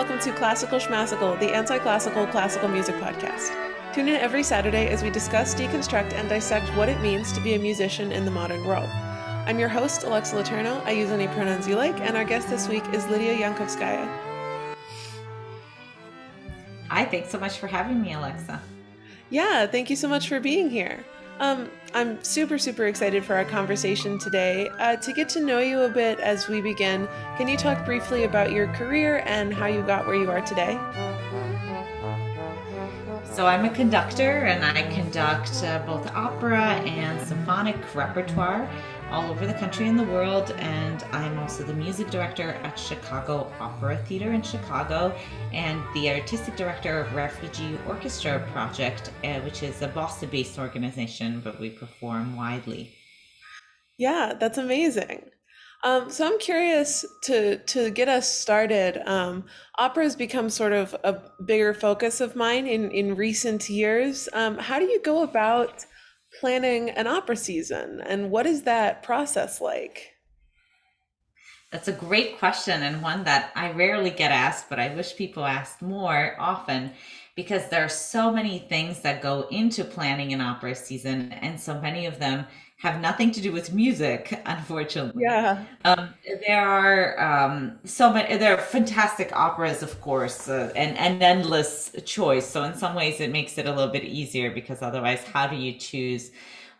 welcome to Classical Schmassical, the anti classical classical music podcast. Tune in every Saturday as we discuss, deconstruct, and dissect what it means to be a musician in the modern world. I'm your host, Alexa Letourneau. I use any pronouns you like, and our guest this week is Lidiya Yankovskaya. Hi, thanks so much for having me, Alexa. Yeah, thank you so much for being here. Um, I'm super, super excited for our conversation today. Uh, to get to know you a bit as we begin, can you talk briefly about your career and how you got where you are today? So, I'm a conductor and I conduct uh, both opera and symphonic repertoire all over the country and the world. And I'm also the music director at Chicago Opera Theater in Chicago and the artistic director of Refugee Orchestra Project, uh, which is a Boston based organization, but we perform widely. Yeah, that's amazing. Um, so I'm curious to to get us started. Um, opera has become sort of a bigger focus of mine in in recent years. Um, how do you go about planning an opera season and what is that process like? That's a great question and one that I rarely get asked, but I wish people asked more often because there are so many things that go into planning an opera season and so many of them have nothing to do with music, unfortunately. Yeah. Um, there are um, so many. There are fantastic operas, of course, uh, and and endless choice. So in some ways, it makes it a little bit easier because otherwise, how do you choose?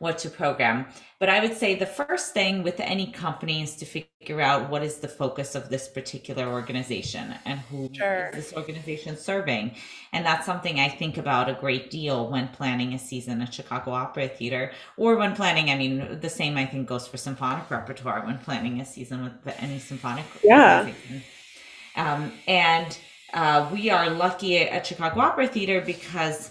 what to program. But I would say the first thing with any company is to figure out what is the focus of this particular organization and who sure. is this organization serving. And that's something I think about a great deal when planning a season at Chicago Opera Theater or when planning, I mean, the same I think goes for symphonic repertoire when planning a season with any symphonic yeah. Um, and uh, we are lucky at Chicago Opera Theater because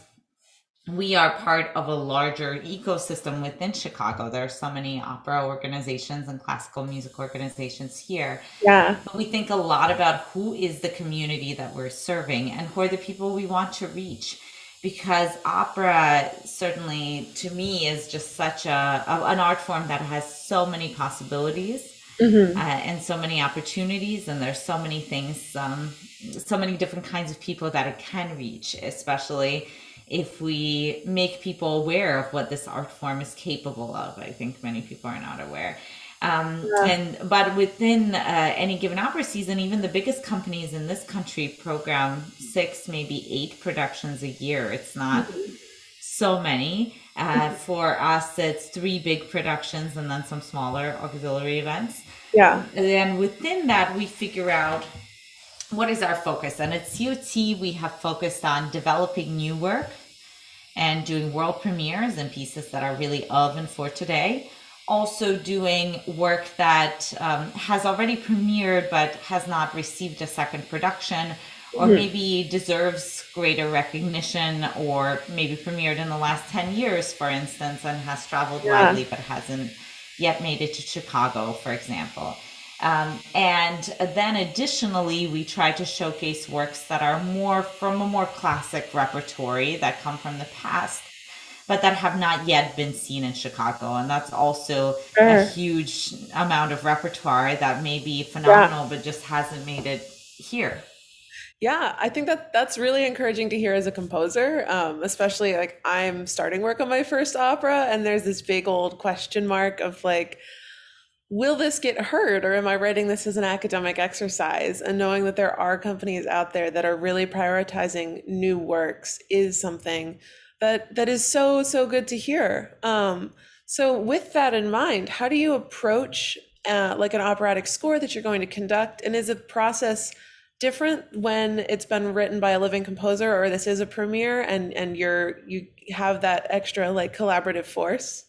we are part of a larger ecosystem within Chicago. There are so many opera organizations and classical music organizations here. Yeah. But we think a lot about who is the community that we're serving and who are the people we want to reach. Because opera, certainly to me, is just such a, an art form that has so many possibilities. Mm-hmm. Uh, and so many opportunities, and there's so many things, um, so many different kinds of people that it can reach, especially if we make people aware of what this art form is capable of. I think many people are not aware. Um, yeah. and but within uh, any given opera season, even the biggest companies in this country program six, maybe eight productions a year. It's not mm-hmm. so many. Uh, mm-hmm. for us, it's three big productions and then some smaller auxiliary events. Yeah. And then within that, we figure out what is our focus? And at COT, we have focused on developing new work and doing world premieres and pieces that are really of and for today. Also, doing work that um, has already premiered but has not received a second production, or mm-hmm. maybe deserves greater recognition, or maybe premiered in the last 10 years, for instance, and has traveled yeah. widely but hasn't yet made it to Chicago, for example. Um, and then additionally, we try to showcase works that are more from a more classic repertory that come from the past, but that have not yet been seen in Chicago. And that's also sure. a huge amount of repertoire that may be phenomenal, yeah. but just hasn't made it here. Yeah, I think that that's really encouraging to hear as a composer, um, especially like I'm starting work on my first opera, and there's this big old question mark of like, will this get heard or am I writing this as an academic exercise? And knowing that there are companies out there that are really prioritizing new works is something that that is so so good to hear. Um, so with that in mind, how do you approach uh, like an operatic score that you're going to conduct? And is the process different when it's been written by a living composer or this is a premiere and and you're you have that extra like collaborative force?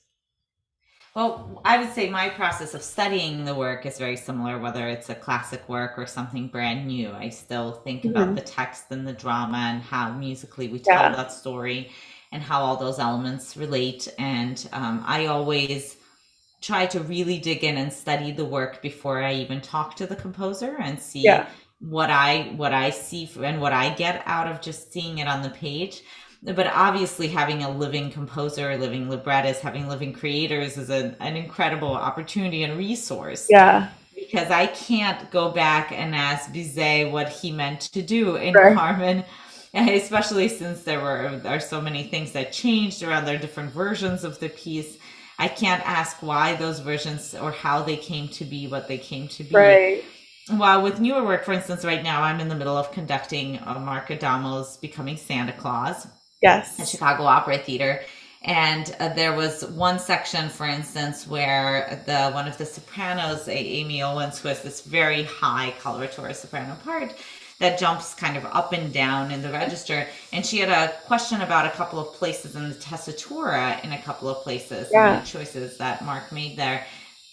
Well, I would say my process of studying the work is very similar, whether it's a classic work or something brand new. I still think mm-hmm. about the text and the drama and how musically we tell yeah. that story and how all those elements relate. And um, I always try to really dig in and study the work before I even talk to the composer and see yeah. what I what I see and what I get out of just seeing it on the page but obviously having a living composer, living librettist, having living creators is an, an incredible opportunity and resource. Yeah. because I can't go back and ask Bizet what he meant to do in right. Carmen, especially since there were there are so many things that changed around their different versions of the piece. I can't ask why those versions or how they came to be what they came to be. Right. While with newer work, for instance, right now I'm in the middle of conducting uh, Mark Adamo's Becoming Santa Claus. Yes. At Chicago Opera Theater. And uh, there was one section, for instance, where the one of the sopranos, Amy Owens, who has this very high coloratura soprano part, that jumps kind of up and down in the register. And she had a question about a couple of places in the tessitura in a couple of places, yeah. the choices that Mark made there.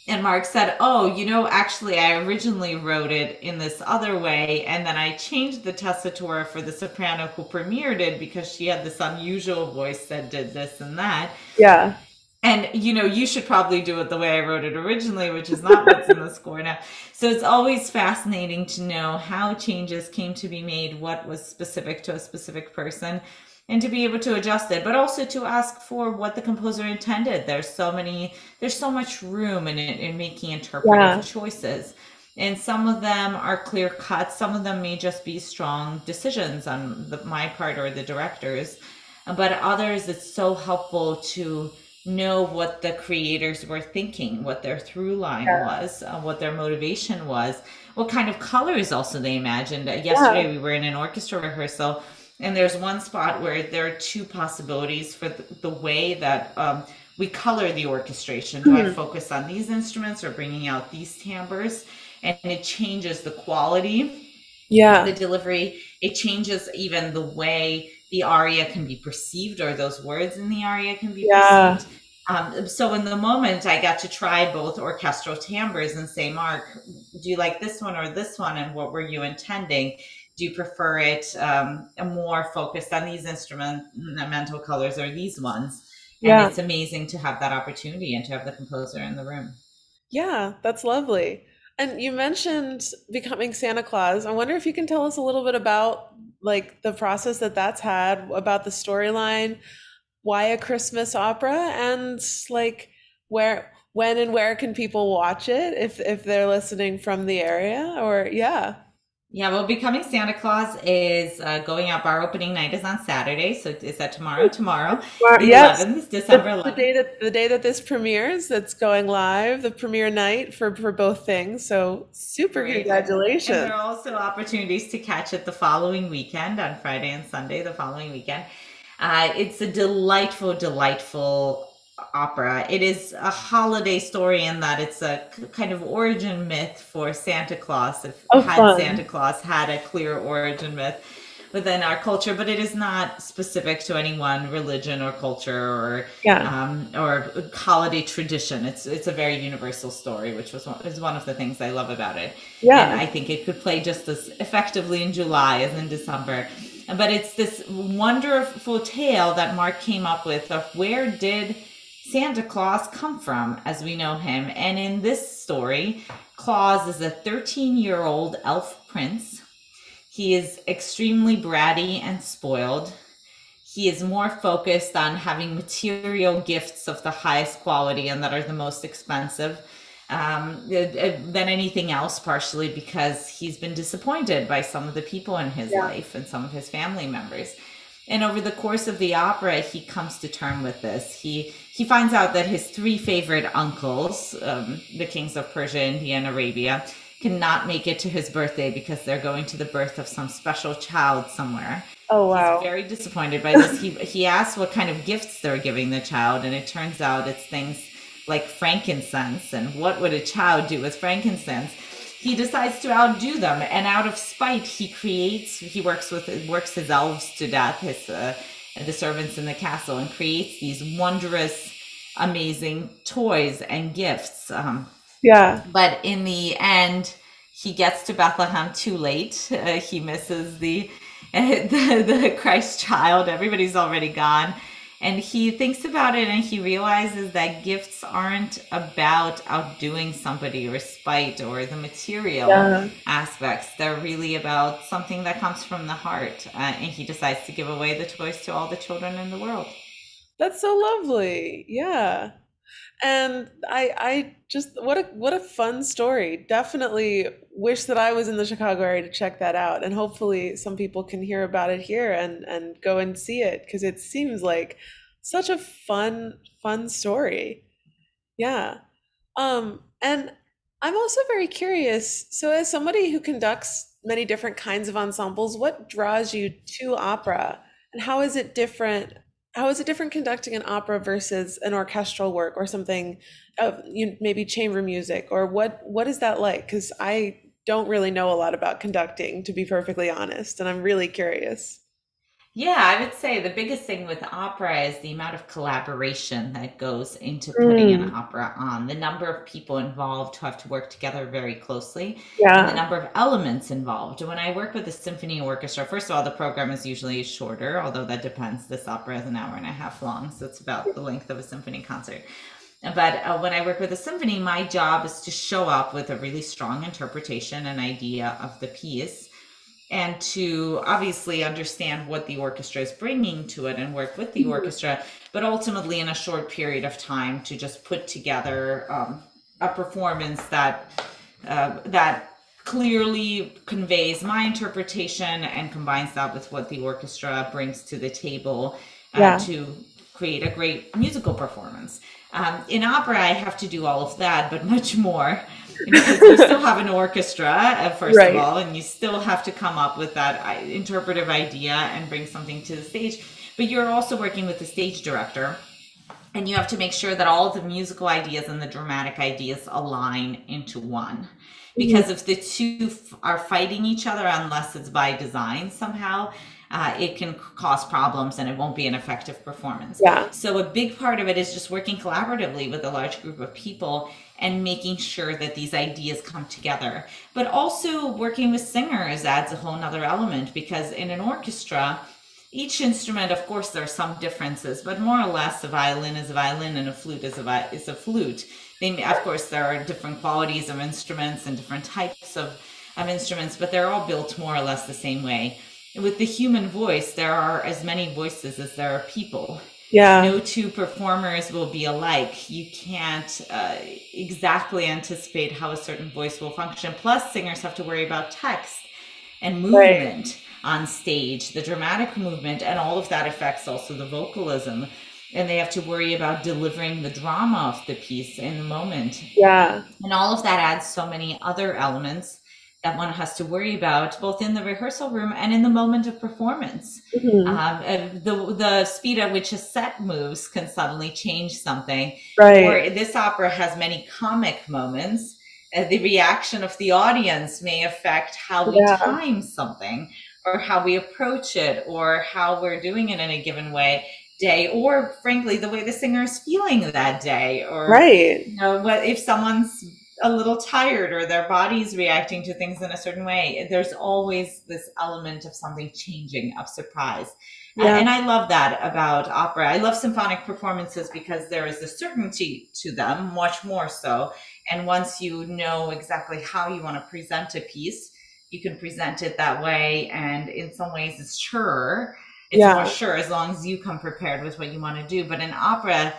And Mark said, Oh, you know, actually, I originally wrote it in this other way. And then I changed the tessitura for the soprano who premiered it because she had this unusual voice that did this and that. Yeah. And, you know, you should probably do it the way I wrote it originally, which is not what's in the score now. So it's always fascinating to know how changes came to be made, what was specific to a specific person and to be able to adjust it but also to ask for what the composer intended there's so many there's so much room in it in making interpretive yeah. choices and some of them are clear cut some of them may just be strong decisions on the, my part or the director's but others it's so helpful to know what the creators were thinking what their through line yeah. was uh, what their motivation was what kind of colors also they imagined uh, yesterday yeah. we were in an orchestra rehearsal and there's one spot where there are two possibilities for the, the way that um, we color the orchestration. Do mm-hmm. I focus on these instruments or bringing out these timbres? And it changes the quality, yeah, the delivery. It changes even the way the aria can be perceived or those words in the aria can be yeah. perceived. Um, so in the moment, I got to try both orchestral timbres and say, Mark, do you like this one or this one? And what were you intending? Do you prefer it um, more focused on these instrumental colors or these ones? And yeah. it's amazing to have that opportunity and to have the composer in the room. Yeah, that's lovely. And you mentioned becoming Santa Claus. I wonder if you can tell us a little bit about like the process that that's had, about the storyline, why a Christmas opera, and like where, when, and where can people watch it if if they're listening from the area? Or yeah. Yeah, well, Becoming Santa Claus is uh, going out. Bar opening night is on Saturday, so is that tomorrow? Tomorrow, the yes, 11th, December 11th. The, the, day that the day that this premieres, that's going live, the premiere night for for both things. So super Great. congratulations! And there are also opportunities to catch it the following weekend on Friday and Sunday. The following weekend, uh, it's a delightful, delightful opera. It is a holiday story in that it's a kind of origin myth for Santa Claus. If oh, had fun. Santa Claus had a clear origin myth within our culture, but it is not specific to any one religion or culture or yeah. um, or holiday tradition. It's it's a very universal story, which was one, is one of the things I love about it. Yeah, and I think it could play just as effectively in July as in December. But it's this wonderful tale that Mark came up with of where did Santa Claus come from as we know him. And in this story, Claus is a 13 year old elf prince. He is extremely bratty and spoiled. He is more focused on having material gifts of the highest quality and that are the most expensive um, than anything else, partially because he's been disappointed by some of the people in his yeah. life and some of his family members. And over the course of the opera, he comes to term with this. He he finds out that his three favorite uncles, um, the kings of Persia, India, and Arabia, cannot make it to his birthday because they're going to the birth of some special child somewhere. Oh wow! He's very disappointed by this. he he asks what kind of gifts they're giving the child, and it turns out it's things like frankincense. And what would a child do with frankincense? He decides to outdo them and out of spite he creates he works with works his elves to death his uh, the servants in the castle and creates these wondrous amazing toys and gifts um, yeah. But in the end he gets to bethlehem too late. Uh, he misses the, uh, the the christ child. Everybody's already gone and he thinks about it and he realizes that gifts aren't about outdoing somebody or spite or the material yeah. aspects. They're really about something that comes from the heart. Uh, and he decides to give away the toys to all the children in the world. That's so lovely. Yeah. And I I just what a what a fun story. Definitely wish that I was in the Chicago area to check that out. And hopefully some people can hear about it here and and go and see it because it seems like such a fun fun story. Yeah. Um and I'm also very curious. So as somebody who conducts many different kinds of ensembles, what draws you to opera and how is it different how is it different conducting an opera versus an orchestral work or something of you maybe chamber music? Or what what is that like? Because i don't really know a lot about conducting to be perfectly honest and i'm really curious yeah, I would say the biggest thing with opera is the amount of collaboration that goes into putting mm. an opera on, the number of people involved who have to work together very closely, yeah. and the number of elements involved. When I work with a symphony orchestra, first of all, the program is usually shorter, although that depends. This opera is an hour and a half long, so it's about the length of a symphony concert. But uh, when I work with a symphony, my job is to show up with a really strong interpretation and idea of the piece and to obviously understand what the orchestra is bringing to it and work with the mm-hmm. orchestra, but ultimately in a short period of time to just put together um, a performance that uh, that clearly conveys my interpretation and combines that with what the orchestra brings to the table uh, yeah. to create a great musical performance. Um, in opera, I have to do all of that, but much more because you still have an orchestra uh, first right. of all and you still have to come up with that uh, interpretive idea and bring something to the stage but you're also working with the stage director and you have to make sure that all the musical ideas and the dramatic ideas align into one because if the two are fighting each other unless it's by design somehow uh, it can cause problems and it won't be an effective performance. Yeah. So a big part of it is just working collaboratively with a large group of people and making sure that these ideas come together. But also working with singers adds a whole nother element because in an orchestra, each instrument, of course, there are some differences, but more or less, a violin is a violin and a flute is a is a flute. They, of course, there are different qualities of instruments and different types of, of instruments, but they're all built more or less the same way. With the human voice, there are as many voices as there are people yeah. no two performers will be alike. You can't uh, exactly anticipate how a certain voice will function. Plus singers have to worry about text and movement right. on stage the dramatic movement and all of that affects also the vocalism. And they have to worry about delivering the drama of the piece in the moment. Yeah. And all of that adds so many other elements that one has to worry about both in the rehearsal room and in the moment of performance. Mm-hmm. Um, the the speed at which a set moves can suddenly change something. Right. Or this opera has many comic moments. Uh, the reaction of the audience may affect how we yeah. time something, or how we approach it, or how we're doing it in a given way day or frankly the way the singer is feeling that day or right you know what if someone's a little tired or their body's reacting to things in a certain way. There's always this element of something changing, of surprise. Yeah. And I love that about opera. I love symphonic performances because there is a certainty to them, much more so. And once you know exactly how you want to present a piece, you can present it that way. And in some ways, it's sure. It's yeah. more sure as long as you come prepared with what you want to do. But in opera,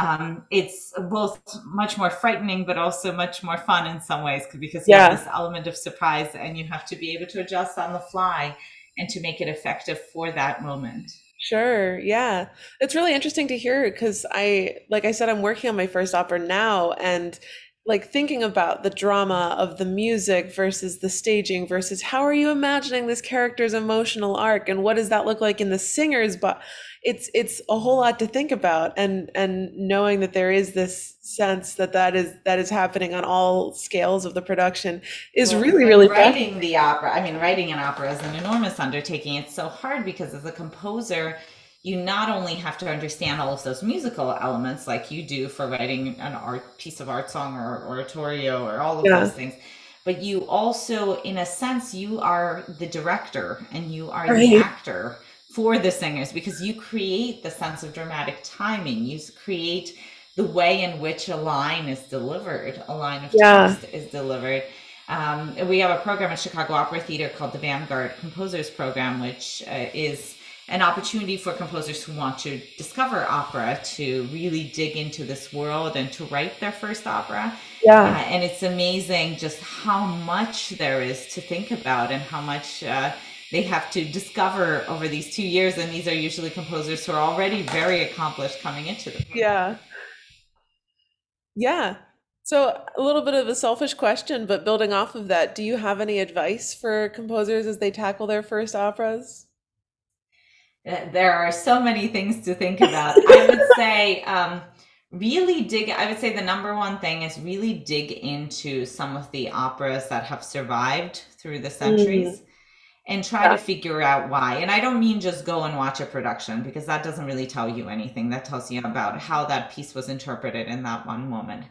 um, it's both much more frightening, but also much more fun in some ways because you yeah. have this element of surprise and you have to be able to adjust on the fly and to make it effective for that moment. Sure. Yeah. It's really interesting to hear because I, like I said, I'm working on my first opera now and like thinking about the drama of the music versus the staging versus how are you imagining this character's emotional arc and what does that look like in the singer's but it's it's a whole lot to think about and and knowing that there is this sense that that is that is happening on all scales of the production is well, really really writing the opera i mean writing an opera is an enormous undertaking it's so hard because as a composer you not only have to understand all of those musical elements like you do for writing an art piece of art song or oratorio or all of yeah. those things but you also in a sense you are the director and you are right. the actor for the singers because you create the sense of dramatic timing you create the way in which a line is delivered a line of yeah. text is delivered um, we have a program at chicago opera theater called the vanguard composers program which uh, is an opportunity for composers who want to discover opera to really dig into this world and to write their first opera. Yeah. Uh, and it's amazing just how much there is to think about and how much uh, they have to discover over these two years. And these are usually composers who are already very accomplished coming into the program. Yeah. Yeah. So, a little bit of a selfish question, but building off of that, do you have any advice for composers as they tackle their first operas? There are so many things to think about. I would say, um, really dig. I would say the number one thing is really dig into some of the operas that have survived through the centuries. Mm and try yeah. to figure out why. And I don't mean just go and watch a production because that doesn't really tell you anything. That tells you about how that piece was interpreted in that one moment.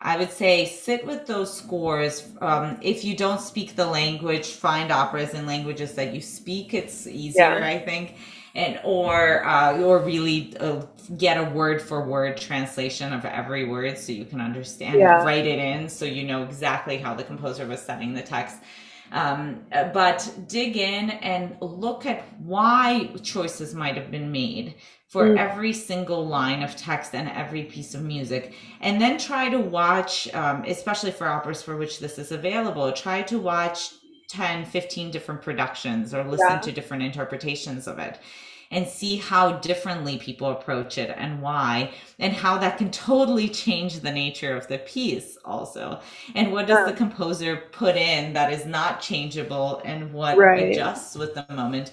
I would say sit with those scores. Um, if you don't speak the language, find operas in languages that you speak. It's easier, yeah. I think, and or uh, or really uh, get a word for word translation of every word so you can understand. Yeah. Write it in so you know exactly how the composer was setting the text. Um, but dig in and look at why choices might have been made for mm. every single line of text and every piece of music. And then try to watch, um, especially for operas for which this is available, try to watch 10, 15 different productions or listen yeah. to different interpretations of it and see how differently people approach it and why and how that can totally change the nature of the piece also and what does yeah. the composer put in that is not changeable and what right. adjusts with the moment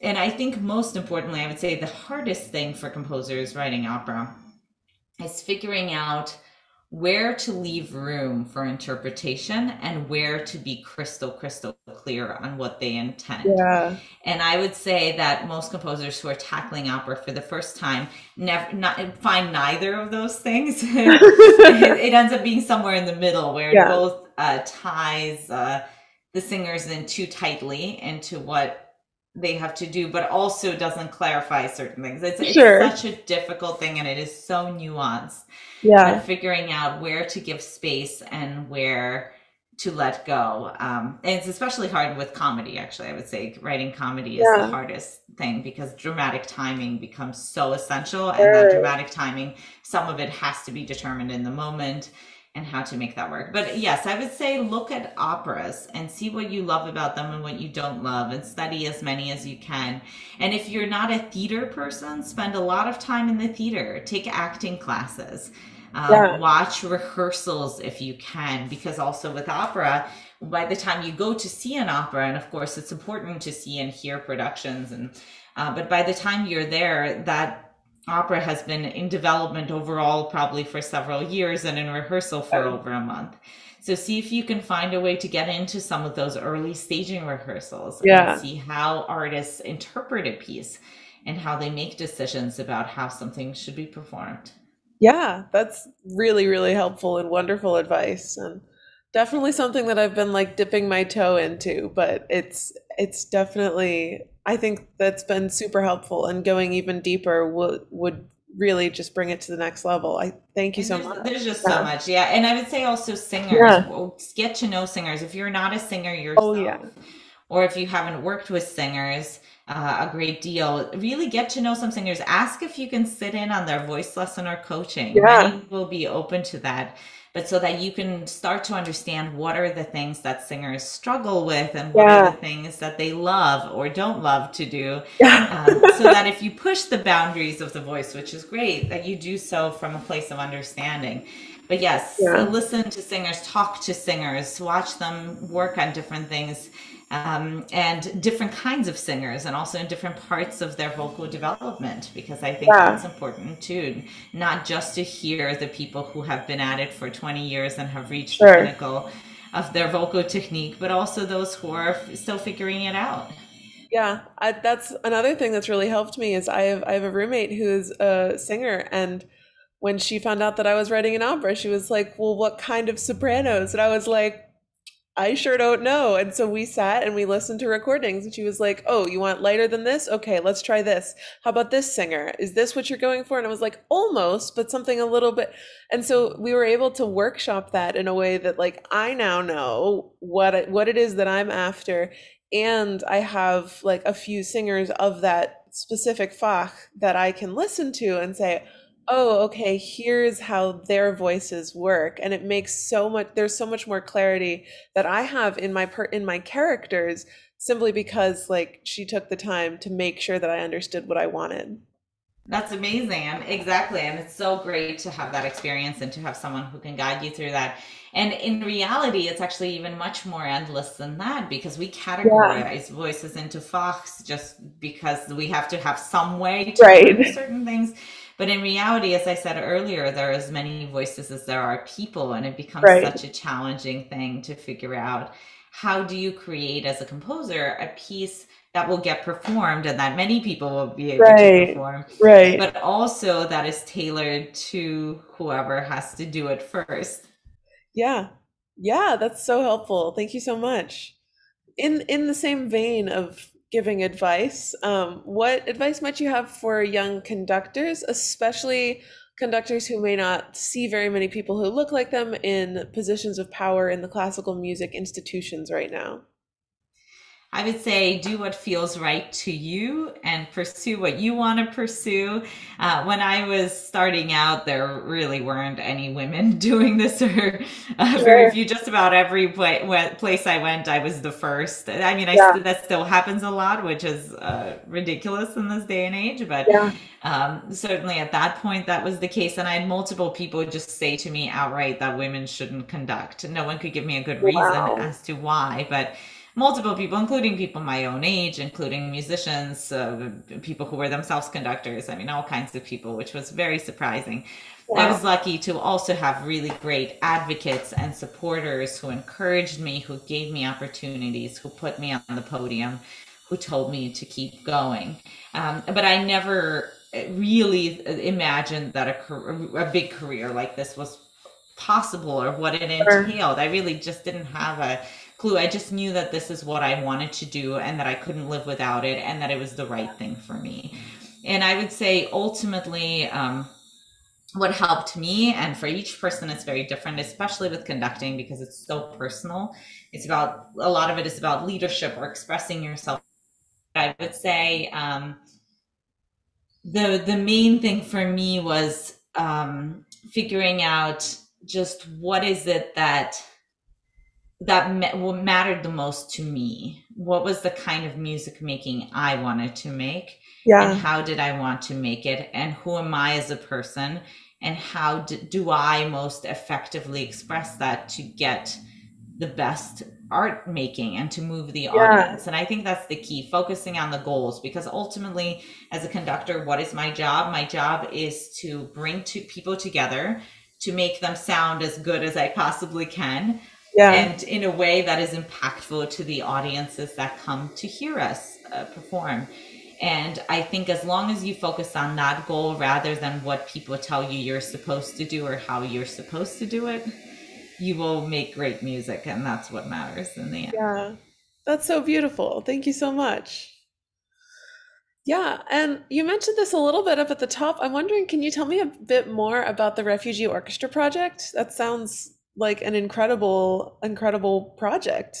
and I think most importantly, I would say the hardest thing for composers writing opera is figuring out where to leave room for interpretation and where to be crystal crystal clear on what they intend yeah. and i would say that most composers who are tackling opera for the first time never not find neither of those things it, it, ends up being somewhere in the middle where yeah. it both uh, ties uh, the singers in too tightly into what they have to do, but also doesn't clarify certain things. It's, sure. it's such a difficult thing and it is so nuanced. Yeah. And figuring out where to give space and where to let go. Um, and it's especially hard with comedy, actually. I would say writing comedy is yeah. the hardest thing because dramatic timing becomes so essential. And that dramatic timing, some of it has to be determined in the moment and how to make that work. But yes, I would say look at operas and see what you love about them and what you don't love and study as many as you can. And if you're not a theater person, spend a lot of time in the theater, take acting classes. Um, yeah. Watch rehearsals if you can, because also with opera, by the time you go to see an opera, and of course it's important to see and hear productions, and uh, but by the time you're there, that opera has been in development overall probably for several years and in rehearsal for over a month. So see if you can find a way to get into some of those early staging rehearsals yeah. and see how artists interpret a piece and how they make decisions about how something should be performed. Yeah, that's really really helpful and wonderful advice and definitely something that I've been like dipping my toe into, but it's it's definitely I think that's been super helpful and going even deeper would would really just bring it to the next level. I thank you and so there's, much. There's just yeah. so much. Yeah. And I would say also singers, yeah. get to know singers. If you're not a singer yourself, oh, yeah. or if you haven't worked with singers uh, a great deal, really get to know some singers. Ask if you can sit in on their voice lesson or coaching. Yeah. Many will be open to that but so that you can start to understand what are the things that singers struggle with and what yeah. are the things that they love or don't love to do. um, so that if you push the boundaries of the voice, which is great, that you do so from a place of understanding. But yes, yeah. listen to singers, talk to singers, watch them work on different things um, and different kinds of singers and also in different parts of their vocal development because i think yeah. that's important too not just to hear the people who have been at it for 20 years and have reached sure. the pinnacle of their vocal technique but also those who are f- still figuring it out yeah I, that's another thing that's really helped me is i have i have a roommate who's a singer and when she found out that i was writing an opera she was like well what kind of sopranos and i was like I sure don't know. And so we sat and we listened to recordings and she was like, Oh, you want lighter than this? Okay, let's try this. How about this singer? Is this what you're going for? And I was like, Almost, but something a little bit. And so we were able to workshop that in a way that like I now know what it, what it is that I'm after and I have like a few singers of that specific Fach that I can listen to and say, oh, okay, here's how their voices work. And it makes so much, there's so much more clarity that I have in my per, in my characters simply because like she took the time to make sure that I understood what I wanted. That's amazing. Exactly. And it's so great to have that experience and to have someone who can guide you through that. And in reality, it's actually even much more endless than that because we categorize yeah. voices into Fachs just because we have to have some way to right. do certain things. But in reality, as I said earlier, there are as many voices as there are people, and it becomes right. such a challenging thing to figure out how do you create as a composer a piece that will get performed and that many people will be able right. to perform. Right. But also that is tailored to whoever has to do it first. Yeah. Yeah, that's so helpful. Thank you so much. In in the same vein of giving advice, um, what advice might you have for young conductors, especially conductors who may not see very many people who look like them in positions of power in the classical music institutions right now? I would say do what feels right to you and pursue what you want to pursue. Uh, when I was starting out, there really weren't any women doing this, or uh, very few. Just about every place I went, I was the first. I mean, I yeah. that still happens a lot, which is uh, ridiculous in this day and age. But yeah. um, certainly at that point, that was the case. And I had multiple people just say to me outright that women shouldn't conduct. No one could give me a good reason wow. as to why, but multiple people, including people my own age, including musicians, uh, people who were themselves conductors. I mean, all kinds of people, which was very surprising. I was lucky to also have really great advocates and supporters who encouraged me, who gave me opportunities, who put me on the podium, who told me to keep going. Um, but I never really imagined that a, a big career like this was possible or what it entailed. I really just didn't have a clue. I just knew that this is what I wanted to do and that I couldn't live without it and that it was the right thing for me. And I would say ultimately, um, what helped me and for each person it's very different especially with conducting because it's so personal it's about a lot of it is about leadership or expressing yourself i would say um, the the main thing for me was um, figuring out just what is it that that mattered the most to me? What was the kind of music making i wanted to make? Yeah. and how did i want to make it? And who am i as a person? And how do, do i most effectively express that to get the best art making and to move the yeah. audience? And i think that's the key focusing on the goals because ultimately as a conductor what is my job? My job is to bring two people together to make them sound as good as i possibly can yeah. and in a way that is impactful to the audiences that come to hear us uh, perform. And I think as long as you focus on that goal rather than what people tell you you're supposed to do or how you're supposed to do it, you will make great music. And that's what matters in the end. Yeah, that's so beautiful. Thank you so much. Yeah, and you mentioned this a little bit up at the top. I'm wondering, can you tell me a bit more about the Refugee Orchestra Project? That sounds like an incredible, incredible project.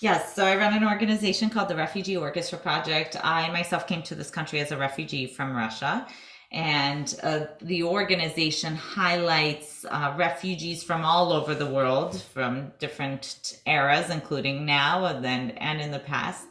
Yes, so I run an organization called the Refugee Orchestra Project. I myself came to this country as a refugee from Russia. And uh, the organization highlights uh, refugees from all over the world, from different eras, including now and then and in the past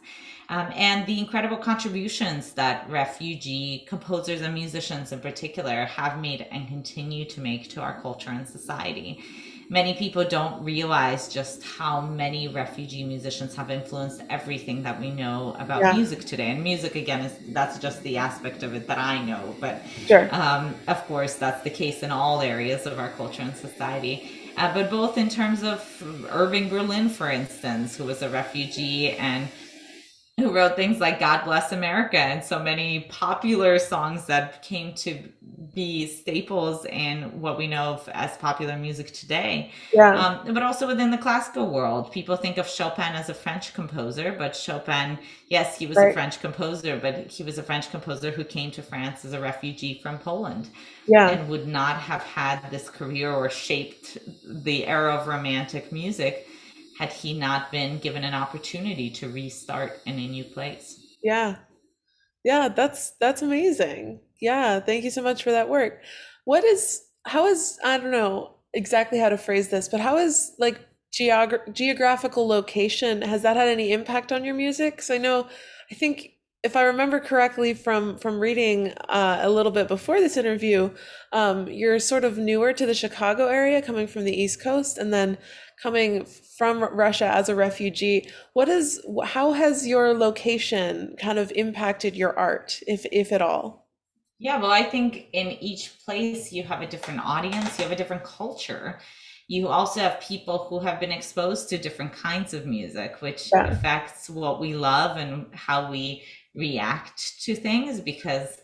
um, and the incredible contributions that refugee composers and musicians in particular have made and continue to make to our culture and society. Many people don't realize just how many refugee musicians have influenced everything that we know about yeah. music today. And music, again, is that's just the aspect of it that I know. But sure. um, of course, that's the case in all areas of our culture and society. Uh, but both in terms of Irving Berlin, for instance, who was a refugee and who wrote things like God Bless America and so many popular songs that came to be staples in what we know of as popular music today. Yeah. Um, but also within the classical world, people think of Chopin as a French composer, but Chopin, yes, he was right. a French composer, but he was a French composer who came to France as a refugee from Poland. Yeah. And would not have had this career or shaped the era of romantic music had he not been given an opportunity to restart in a new place. Yeah. Yeah, that's that's amazing. Yeah, thank you so much for that work. What is how is I don't know exactly how to phrase this, but how is like geog- geographical location, has that had any impact on your music? 'Cause I know I think if I remember correctly from from reading uh, a little bit before this interview, um, you're sort of newer to the Chicago area, coming from the East Coast, and then coming from Russia as a refugee. What is, how has your location kind of impacted your art, if if at all? Yeah, well, I think in each place you have a different audience, you have a different culture. You also have people who have been exposed to different kinds of music, which Yeah, affects what we love and how we react to things because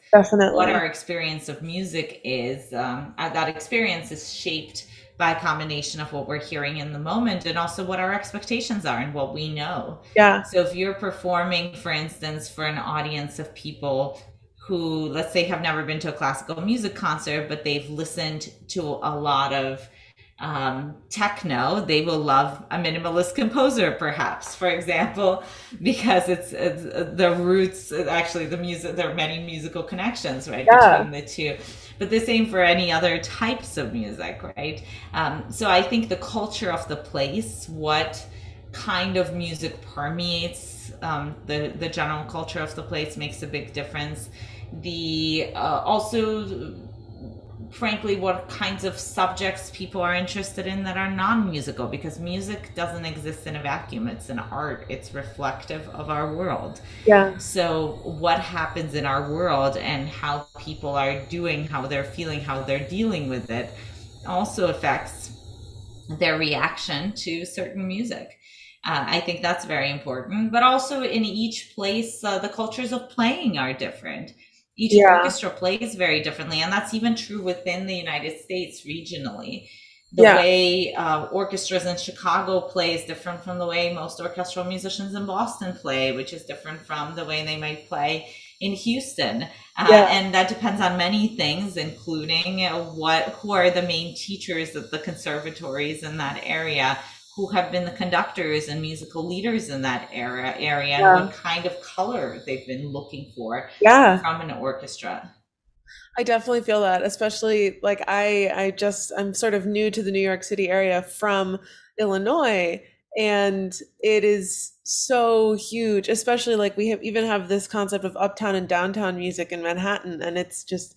what our experience of music is, um, uh, that experience is shaped by a combination of what we're hearing in the moment and also what our expectations are and what we know. Yeah, So if you're performing, for instance, for an audience of people who, let's say, have never been to a classical music concert, but they've listened to a lot of um, techno, they will love a minimalist composer, perhaps, for example, because it's, it's uh, the roots, actually, the music, there are many musical connections, right, yeah, between the two. But the same for any other types of music, right? Um, so I think the culture of the place, what kind of music permeates um, the the general culture of the place makes a big difference. The uh, also, frankly, what kinds of subjects people are interested in that are non-musical, because music doesn't exist in a vacuum. It's an art. It's reflective of our world. yeah, So, what happens in our world and how people are doing, how they're feeling, how they're dealing with it, also affects their reaction to certain music. Uh, I think that's very important. But also in each place, uh, the cultures of playing are different. Each yeah, orchestra plays very differently, and that's even true within the United States regionally. The yeah, way uh, orchestras in Chicago play is different from the way most orchestral musicians in Boston play, which is different from the way they might play in Houston. Uh, yeah, and that depends on many things, including what who are the main teachers at the conservatories in that area, who have been the conductors and musical leaders in that era area, and what kind of color they've been looking for yeah. from an orchestra. I definitely feel that, especially like I I just I'm sort of new to the New York City area from Illinois, and it is so huge, especially like we have even have this concept of uptown and downtown music in Manhattan, and it's just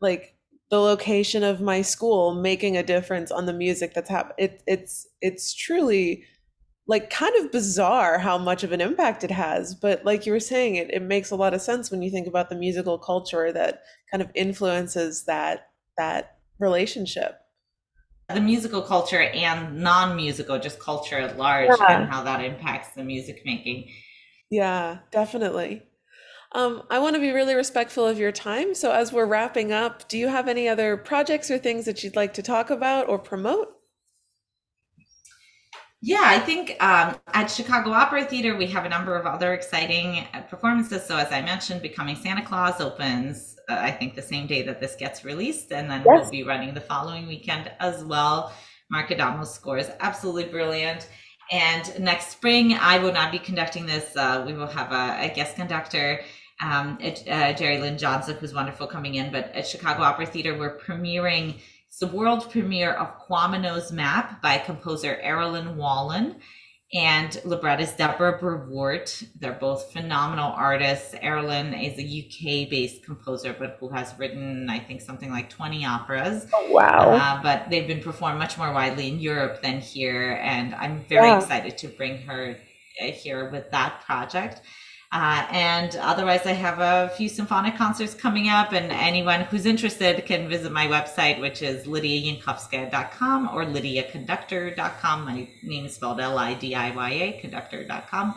like the location of my school making a difference on the music that's happening. It, it's it's truly like kind of bizarre how much of an impact it has. But like you were saying, it, it makes a lot of sense when you think about the musical culture that kind of influences that that relationship. The musical culture and non-musical, just culture at large, and how that impacts the music making. Yeah, definitely. Um, I want to be really respectful of your time. So as we're wrapping up, do you have any other projects or things that you'd like to talk about or promote? Yeah, I think um, at Chicago Opera Theater, we have a number of other exciting uh, performances. So, as I mentioned, Becoming Santa Claus opens, uh, I think, the same day that this gets released. And then we'll be running the following weekend as well. Mark Adamo's score is absolutely brilliant. And next spring, I will not be conducting this. Uh, we will have a, a guest conductor, um, uh, Jeri Lynne Johnson, who's wonderful coming in. But at Chicago Opera Theater, we're premiering it's the world premiere of Quamino's Map by composer Errollyn Wallen and librettist Deborah Brevoort. They're both phenomenal artists. Errollyn is a UK based composer, but who has written, I think, something like 20 operas. Oh, wow. Uh, but they've been performed much more widely in Europe than here. And I'm very Yeah. excited to bring her uh, here with that project. Uh, and otherwise, I have a few symphonic concerts coming up, and anyone who's interested can visit my website, which is lidiyayankovskaya.com or lidiyaconductor.com. My name is spelled L I D I Y A, conductor.com.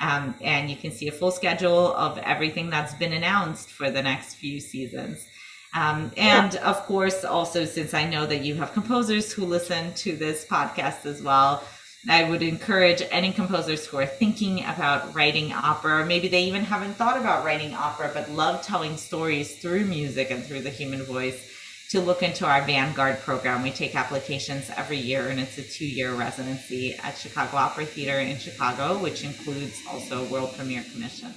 Um, and you can see a full schedule of everything that's been announced for the next few seasons. Um, Yeah. and of course, also, since I know that you have composers who listen to this podcast as well, I would encourage any composers who are thinking about writing opera, maybe they even haven't thought about writing opera, but love telling stories through music and through the human voice, to look into our Vanguard program. We take applications every year, and it's a two year residency at Chicago Opera Theater in Chicago, which includes also World Premiere Commission.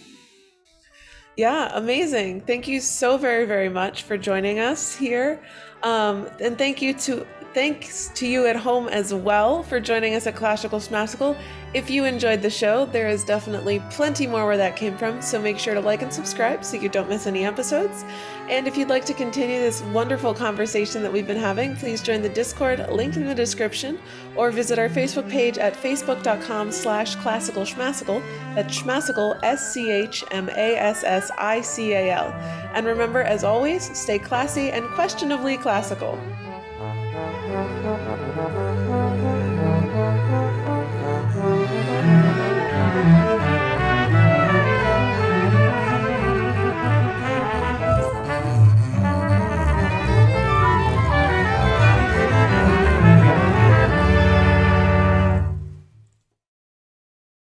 Yeah, amazing. Thank you so very, very much for joining us here. Um, and thank you to thanks to you at home as well for joining us at Classical Schmassical. If you enjoyed the show, there is definitely plenty more where that came from, so make sure to like and subscribe so you don't miss any episodes. And if you'd like to continue this wonderful conversation that we've been having, please join the Discord, linked in the description, or visit our Facebook page at facebook.com slash classical schmassical. That's schmassical, S-C-H-M-A-S-S-I-C-A-L. And remember, as always, stay classy and questionably classical.